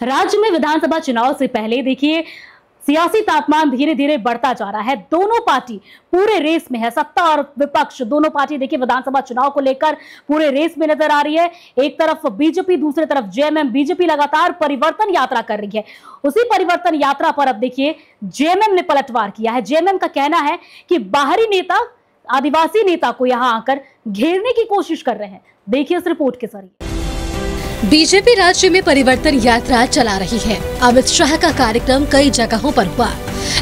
राज्य में विधानसभा चुनाव से पहले देखिए, सियासी तापमान धीरे धीरे बढ़ता जा रहा है। दोनों पार्टी पूरे रेस में है। सत्ता और विपक्ष, दोनों पार्टी देखिए, विधानसभा चुनाव को लेकर पूरे रेस में नज़र आ रही है। एक तरफ़ बीजेपी, दूसरी तरफ़ जेएमएम। बीजेपी लगातार परिवर्तन यात्रा कर रही है। उसी परिवर्तन यात्रा पर अब देखिए, जेएमएम ने पलटवार किया है। जेएमएम का कहना है कि बाहरी नेता, आदिवासी नेता को यहाँ आकर घेरने की कोशिश कर रहे हैं। देखिए इस रिपोर्ट के ज़रिए। बीजेपी राज्य में परिवर्तन यात्रा चला रही है। अमित शाह का कार्यक्रम कई जगहों पर हुआ।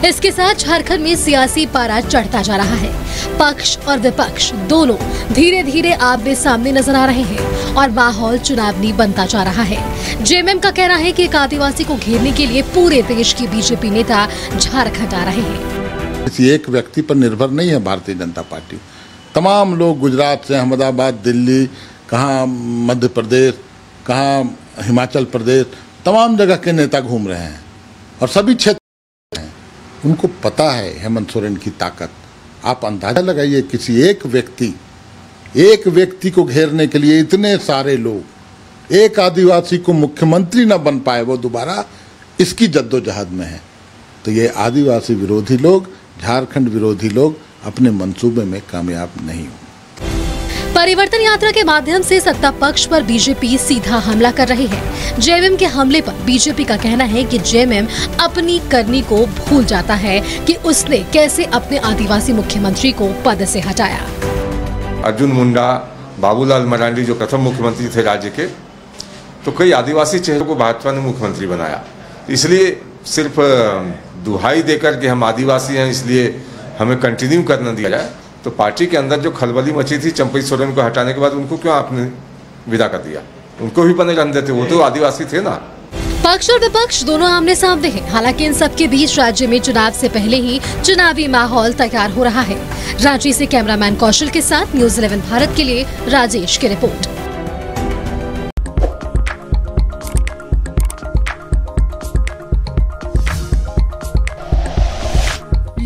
इसके साथ झारखंड में सियासी पारा चढ़ता जा रहा है। पक्ष और विपक्ष दोनों धीरे धीरे आमने सामने नज़र आ रहे हैं और माहौल चुनावी बनता जा रहा है। जेएमएम का कहना है कि एक आदिवासी को घेरने के लिए पूरे देश की बीजेपी नेता झारखंड आ रहे हैं। किसी एक व्यक्ति पर निर्भर नहीं है भारतीय जनता पार्टी। तमाम लोग गुजरात से, अहमदाबाद, दिल्ली, कहाँ, मध्य प्रदेश कहाँ, हिमाचल प्रदेश, तमाम जगह के नेता घूम रहे हैं और सभी क्षेत्र हैं। उनको पता है हेमंत सोरेन की ताकत। आप अंदाज़ा लगाइए किसी एक व्यक्ति एक व्यक्ति को घेरने के लिए इतने सारे लोग, एक आदिवासी को मुख्यमंत्री न बन पाए, वो दोबारा इसकी जद्दोजहद में है। तो ये आदिवासी विरोधी लोग, झारखंड विरोधी लोग अपने मंसूबे में कामयाब नहीं होंगे। परिवर्तन यात्रा के माध्यम से सत्ता पक्ष पर बीजेपी सीधा हमला कर रही है। जेएमएम के हमले पर बीजेपी का कहना है कि जेएमएम अपनी करनी को भूल जाता है कि उसने कैसे अपने आदिवासी मुख्यमंत्री को पद से हटाया। अर्जुन मुंडा, बाबूलाल मरांडी जो प्रथम मुख्यमंत्री थे राज्य के तो कई आदिवासी चेहरों को भाजपा ने मुख्यमंत्री बनाया। इसलिए सिर्फ़ दुहाई देकर के हम आदिवासी हैं, इसलिए हमें कंटिन्यू करना दिया जाए। तो पार्टी के अंदर जो खलबली मची थी चंपई सोरेन को हटाने के बाद उनको क्यों आपने विदा कर दिया? उनको भी बने रहने देते वो तो आदिवासी थे ना। पक्ष और विपक्ष दोनों आमने सामने हैं। हालाँकि इन सबके बीच राज्य में चुनाव से पहले ही चुनावी माहौल तैयार हो रहा है। रांची से कैमरामैन कौशल के साथ न्यूज़ 11 भारत के लिए राजेश की report.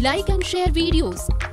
Like and share videos,